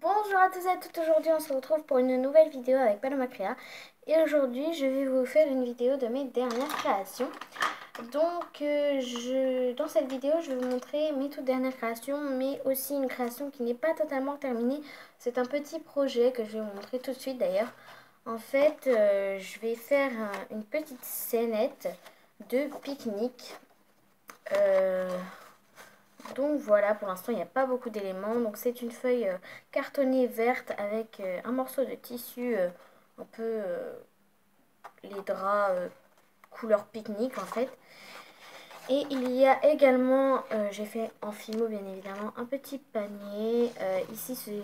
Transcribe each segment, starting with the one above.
Bonjour à tous et à toutes, aujourd'hui on se retrouve pour une nouvelle vidéo avec Paloma Créa. Et aujourd'hui je vais vous faire une vidéo de mes dernières créations. Donc euh, je, dans cette vidéo je vais vous montrer mes toutes dernières créations mais aussi une création qui n'est pas totalement terminée. C'est un petit projet que je vais vous montrer tout de suite d'ailleurs. En fait euh, je vais faire une petite scénette de pique-nique. Euh, donc voilà, pour l'instant, il n'y a pas beaucoup d'éléments. Donc c'est une feuille euh, cartonnée verte avec euh, un morceau de tissu euh, un peu les draps couleur pique-nique en fait. Et il y a également, j'ai fait en fimo bien évidemment, un petit panier. ici c'est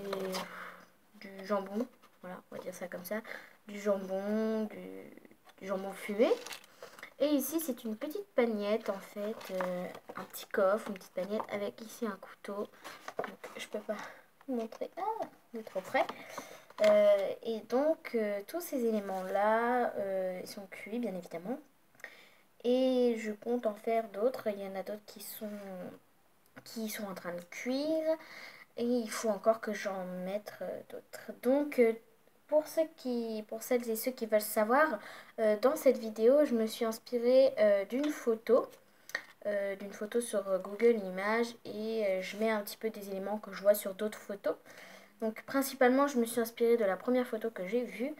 du jambon, voilà, on va dire ça comme ça. Du jambon, du jambon fumé. Et ici, c'est une petite pagnette, en fait, euh, un petit coffre, une petite pagnette avec ici un couteau. Donc, je peux pas vous montrer, ah, de trop près. Euh, et donc, euh, tous ces éléments-là, ils sont cuits, bien évidemment. Et je compte en faire d'autres. Il y en a d'autres qui sont, qui sont en train de cuire. Et il faut encore que j'en mette d'autres. Donc, pour, ceux qui, pour celles et ceux qui veulent savoir, euh, dans cette vidéo, je me suis inspirée euh, d'une photo, euh, d'une photo sur Google Images et je mets un petit peu des éléments que je vois sur d'autres photos. Donc principalement, je me suis inspirée de la première photo que j'ai vue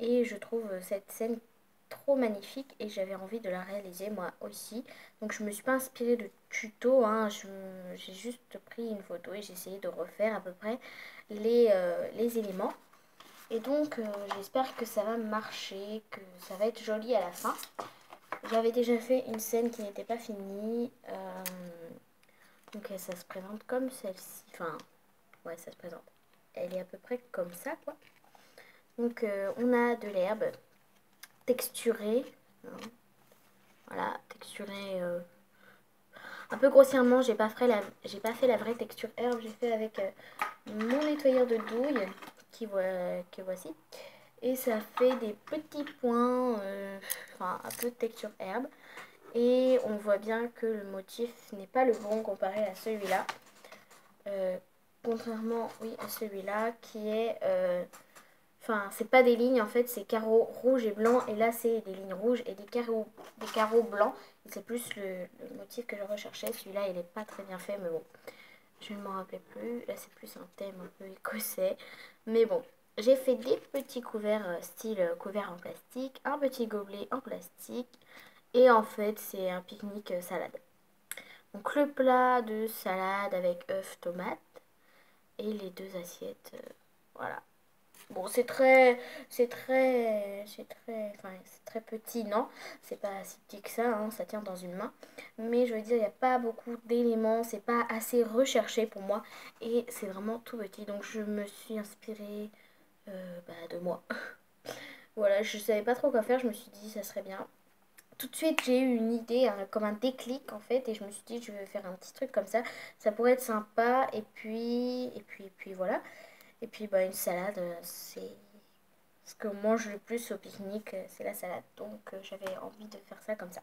et je trouve cette scène trop magnifique et j'avais envie de la réaliser moi aussi. Donc je me suis pas inspirée de tuto, hein. j'ai juste pris une photo et j'ai essayé de refaire à peu près les, les éléments. Et donc, euh, j'espère que ça va marcher, que ça va être joli à la fin. J'avais déjà fait une scène qui n'était pas finie. Euh, donc, ça se présente comme celle-ci. Enfin, ouais, ça se présente. Elle est à peu près comme ça, quoi. Donc, euh, on a de l'herbe texturée. Hein. Voilà, texturée un peu grossièrement. J'ai pas, pas fait la vraie texture herbe. J'ai fait avec mon nettoyeur de douille que voici. Et ça fait des petits points, euh, enfin un peu de texture herbe. Et on voit bien que le motif n'est pas le bon comparé à celui-là. Euh, contrairement, oui, à celui-là qui est... Euh, enfin, c'est pas des lignes en fait, c'est carreaux rouge et blanc. Et là, c'est des lignes rouges et des carreaux, des carreaux blancs. C'est plus le, motif que je recherchais. Celui-là, il est pas très bien fait, mais bon. Je ne m'en rappelais plus. Là, c'est plus un thème un peu écossais. Mais bon, j'ai fait des petits couverts euh, style euh, couvert en plastique, un petit gobelet en plastique. Et en fait, c'est un pique-nique euh, salade. Donc le plat de salade avec œufs, tomates. Et les deux assiettes. voilà. Bon, c'est très, c'est très, enfin, c'est très petit, non? C'est pas si petit que ça, hein, ça tient dans une main. Mais je veux dire, il n'y a pas beaucoup d'éléments, c'est pas assez recherché pour moi. Et c'est vraiment tout petit, donc je me suis inspirée euh, bah, de moi. voilà, je savais pas trop quoi faire, je me suis dit, ça serait bien. Tout de suite, j'ai eu une idée, hein, comme un déclic en fait, et je me suis dit, je vais faire un petit truc comme ça. Ça pourrait être sympa, et puis, et puis, et puis voilà. Et puis bah, une salade, euh, c'est ce que mange le plus au pique-nique, euh, c'est la salade. Donc euh, j'avais envie de faire ça comme ça.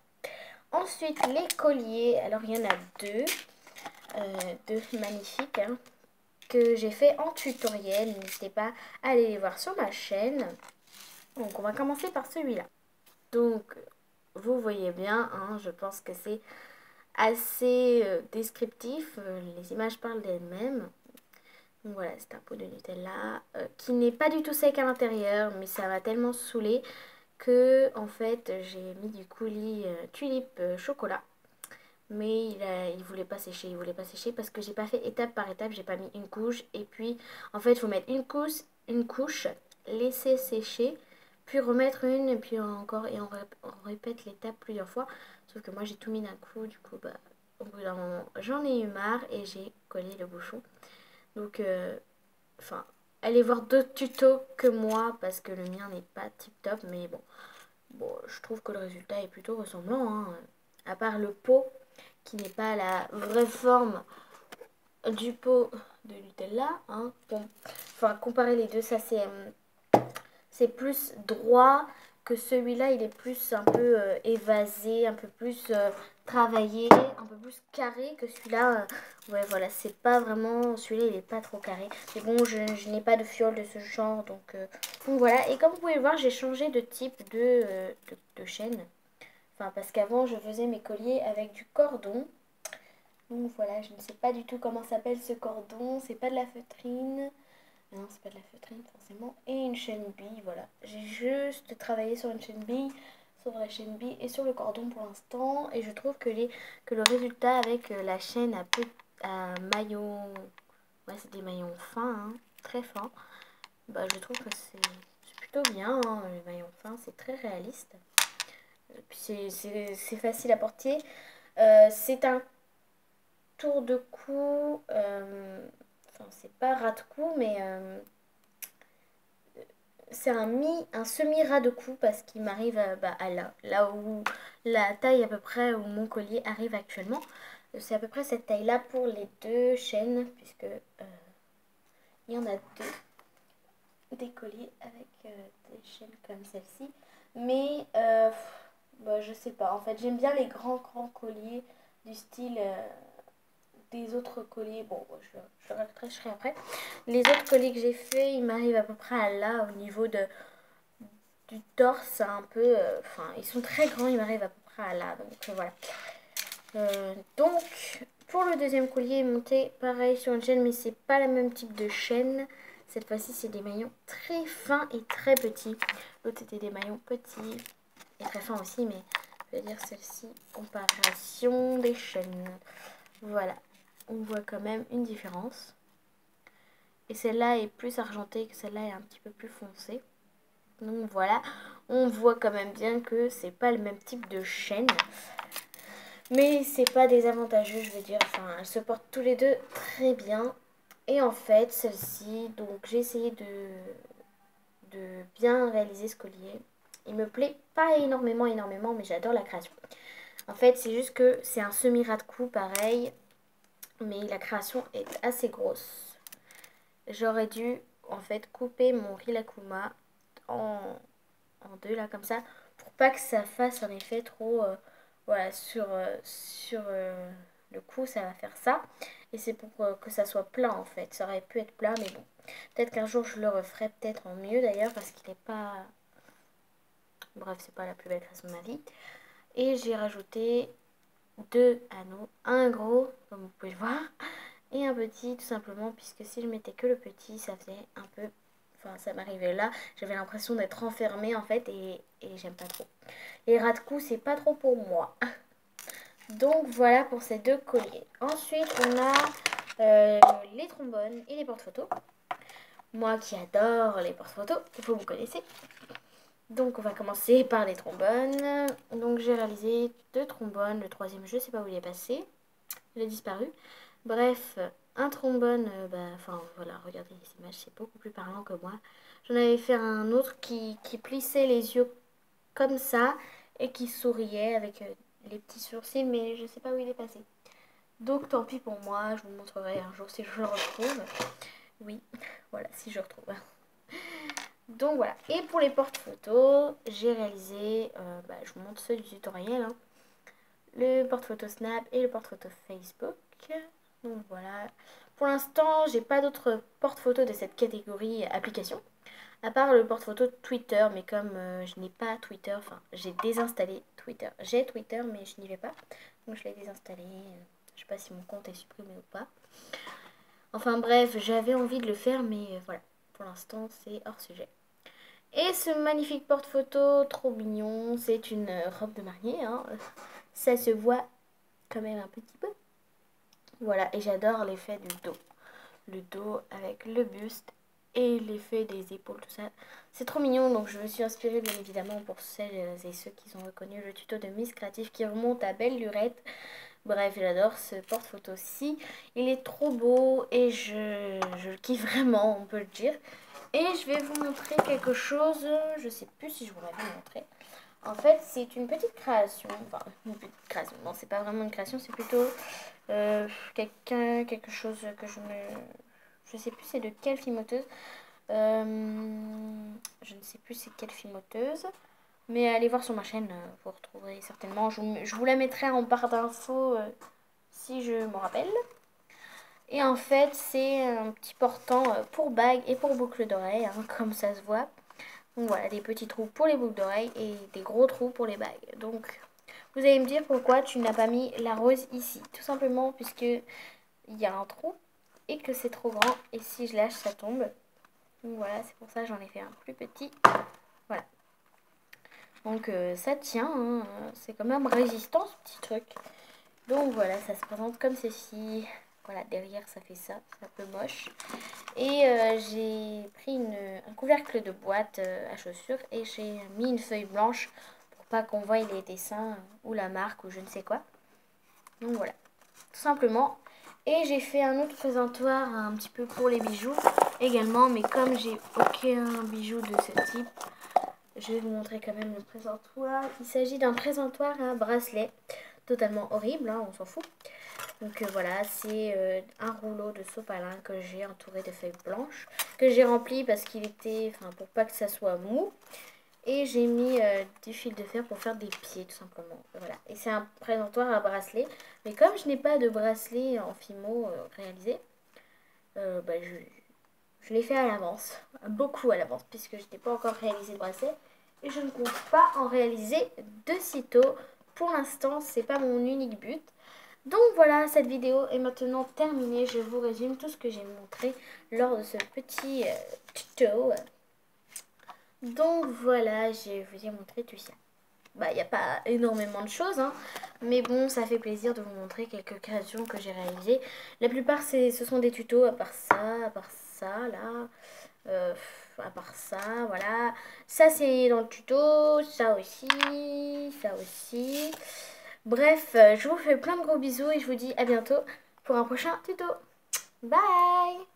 Ensuite, les colliers. Alors il y en a deux. deux magnifiques. Hein, que j'ai fait en tutoriel. N'hésitez pas à aller les voir sur ma chaîne. Donc on va commencer par celui-là. Donc vous voyez bien, hein, je pense que c'est assez descriptif. Les images parlent d'elles-mêmes. Voilà, c'est un pot de Nutella euh, qui n'est pas du tout sec à l'intérieur, mais ça m'a tellement saoulé que en fait j'ai mis du coulis euh, tulipe euh, chocolat. Mais il, il voulait pas sécher, il voulait pas sécher parce que j'ai pas fait étape par étape, j'ai pas mis une couche. Et puis en fait il faut mettre une couche, une couche, laisser sécher, puis remettre une, et puis encore, et on, répète l'étape plusieurs fois. Sauf que moi j'ai tout mis d'un coup, du coup bah au bout d'un moment j'en ai eu marre et j'ai collé le bouchon. Donc, euh, enfin, allez voir d'autres tutos que moi parce que le mien n'est pas tip top. Mais bon, bon, je trouve que le résultat est plutôt ressemblant. Hein. À part le pot qui n'est pas la vraie forme du pot de Nutella. Hein. Enfin, comparer les deux, ça c'est euh, c'est plus droit que celui-là. Il est plus un peu euh, évasé, un peu plus travaillé, un peu plus carré que celui-là. Ouais, voilà, c'est pas vraiment... Celui-là, il est pas trop carré. Mais bon, je, n'ai pas de fiole de ce genre, donc, donc voilà. Et comme vous pouvez le voir, j'ai changé de type de, de chaîne. Enfin, parce qu'avant, je faisais mes colliers avec du cordon. Donc voilà, je ne sais pas du tout comment s'appelle ce cordon. C'est pas de la feutrine. Non, c'est pas de la feutrine forcément. Et une chaîne bille, voilà. J'ai juste travaillé sur une chaîne bille, sur la chaîne bille et sur le cordon pour l'instant. Et je trouve que, les, que le résultat avec euh, la chaîne à, peu, à. Ouais, c'est des maillons fins, hein, très fins. Bah, je trouve que c'est plutôt bien, hein, les maillons fins, c'est très réaliste. Puis c'est facile à porter. Euh, c'est un tour de cou. Euh, c'est pas ras de cou, mais euh, c'est un, mi, un semi-ras de cou parce qu'il m'arrive bah, à là, là où la taille à peu près où mon collier arrive actuellement. C'est à peu près cette taille-là pour les deux chaînes, puisque il y en a deux des colliers avec des chaînes comme celle-ci. Mais bah, je sais pas. En fait, j'aime bien les grands, grands colliers du style euh, des autres colliers. Bon, je, je après. Les autres colliers que j'ai fait, ils m'arrivent à peu près à là, au niveau de du torse, un peu. Euh, enfin, ils sont très grands, ils m'arrivent à peu près à là. Donc, euh, voilà. donc, pour le deuxième collier, monté pareil sur une chaîne, mais c'est pas le même type de chaîne. Cette fois-ci, c'est des maillons très fins et très petits. L'autre, c'était des maillons petits et très fin aussi, mais je vais dire celle-ci, comparaison des chaînes. Voilà, on voit quand même une différence. Et celle-là est plus argentée que celle-là est un petit peu plus foncée. Donc voilà, on voit quand même bien que c'est pas le même type de chaîne. Mais c'est pas désavantageux, je veux dire. Enfin, elles se portent tous les deux très bien. Et en fait, celle-ci, donc j'ai essayé de, bien réaliser ce collier. Il me plaît pas énormément, énormément, mais j'adore la création. En fait, c'est juste que c'est un semi-ras de cou, pareil. Mais la création est assez grosse. J'aurais dû, en fait, couper mon Rilakuma en, en, deux, là, comme ça. Pour pas que ça fasse un effet trop... Euh, voilà, sur, euh, euh, le cou, ça va faire ça. Et c'est pour que ça soit plein, en fait. Ça aurait pu être plat, mais bon. Peut-être qu'un jour, je le referai peut-être en mieux, d'ailleurs, parce qu'il n'est pas Bref, c'est pas la plus belle création de ma vie. Et j'ai rajouté deux anneaux. Un gros, comme vous pouvez le voir, et un petit, tout simplement, puisque si je mettais que le petit, ça faisait un peu... Enfin, ça m'arrivait là. J'avais l'impression d'être enfermée, en fait, et, j'aime pas trop. Les ras de cou, c'est pas trop pour moi. Donc, voilà pour ces deux colliers. Ensuite, on a euh, les trombones et les porte-photos. Moi qui adore les porte-photos, vous connaissez. Donc on va commencer par les trombones. Donc j'ai réalisé deux trombones. Le troisième, je sais pas où il est passé. Il a disparu. Bref, un trombone, euh, bah, enfin voilà, regardez les images, c'est beaucoup plus parlant que moi. J'en avais fait un autre qui, plissait les yeux comme ça et qui souriait avec euh, les petits sourcils, mais je sais pas où il est passé. Donc tant pis pour moi, je vous montrerai un jour si je le retrouve. Oui, voilà, si je retrouve. Donc voilà. Et pour les porte-photos, j'ai réalisé, euh, bah, je vous montre ceux du tutoriel, hein. le porte-photo Snap et le porte-photo Facebook. Donc voilà. Pour l'instant, j'ai pas d'autres porte-photos de cette catégorie application. À part le porte-photo Twitter, mais comme euh, je n'ai pas Twitter, enfin j'ai désinstallé Twitter. J'ai Twitter, mais je n'y vais pas. Donc je l'ai désinstallé. Je sais pas si mon compte est supprimé ou pas. Enfin bref, j'avais envie de le faire, mais euh, voilà. Pour l'instant, c'est hors sujet. Et ce magnifique porte-photo, trop mignon, c'est une robe de mariée. Hein. Ça se voit quand même un petit peu. Voilà, et j'adore l'effet du dos. Le dos avec le buste et l'effet des épaules, tout ça. C'est trop mignon, donc je me suis inspirée bien évidemment pour celles et ceux qui ont reconnu le tuto de Miss Creative qui remonte à belle lurette. Bref, j'adore ce porte-photo-ci. Il est trop beau et je, je le kiffe vraiment, on peut le dire. Et je vais vous montrer quelque chose, je sais plus si je vous l'avais montré. En fait, c'est une petite création, enfin une petite création, non c'est pas vraiment une création, c'est plutôt euh, quelqu'un, quelque chose que je ne... Je sais plus c'est de quelle fimoteuse. Euh, je ne sais plus c'est quelle fimoteuse. Mais allez voir sur ma chaîne, euh, vous retrouverez certainement. Je vous, la mettrai en barre d'infos si je me rappelle. Et en fait, c'est un petit portant euh, pour bague et pour boucle d'oreille, hein, comme ça se voit. Donc voilà, des petits trous pour les boucles d'oreilles et des gros trous pour les bagues. Donc, vous allez me dire pourquoi tu n'as pas mis la rose ici. Tout simplement puisque il y a un trou et que c'est trop grand. Et si je lâche, ça tombe. Donc voilà, c'est pour ça que j'en ai fait un plus petit. Voilà. Donc euh, ça tient, hein. c'est quand même résistant ce petit truc. Donc voilà, ça se présente comme ceci. Voilà, derrière ça fait ça, c'est un peu moche. Et euh, j'ai pris une, un couvercle de boîte euh, à chaussures et j'ai mis une feuille blanche pour pas qu'on voie les dessins ou la marque ou je ne sais quoi. Donc voilà, tout simplement. Et j'ai fait un autre présentoir un petit peu pour les bijoux également, mais comme j'ai aucun bijou de ce type, je vais vous montrer quand même le présentoir. Il s'agit d'un présentoir à bracelet, totalement horrible, hein, on s'en fout. Donc euh, voilà, c'est euh, un rouleau de sopalin que j'ai entouré de feuilles blanches, que j'ai rempli parce qu'il était, enfin pour pas que ça soit mou. Et j'ai mis euh, du fil de fer pour faire des pieds tout simplement. Voilà. Et c'est un présentoir à bracelet. Mais comme je n'ai pas de bracelet en fimo réalisé, bah, je, je l'ai fait à l'avance. Beaucoup à l'avance puisque je n'ai pas encore réalisé de bracelet. Et je ne compte pas en réaliser de sitôt. Pour l'instant, c'est pas mon unique but. Donc voilà, cette vidéo est maintenant terminée. Je vous résume tout ce que j'ai montré lors de ce petit euh, tuto. Donc voilà, je vous ai montré tout ça. Bah, il n'y a pas énormément de choses, hein, mais bon, ça fait plaisir de vous montrer quelques créations que j'ai réalisées. La plupart, ce sont des tutos, à part ça, à part ça, là, euh, à part ça, voilà. Ça, c'est dans le tuto, ça aussi, ça aussi. Bref, euh, je vous fais plein de gros bisous et je vous dis à bientôt pour un prochain tuto. Bye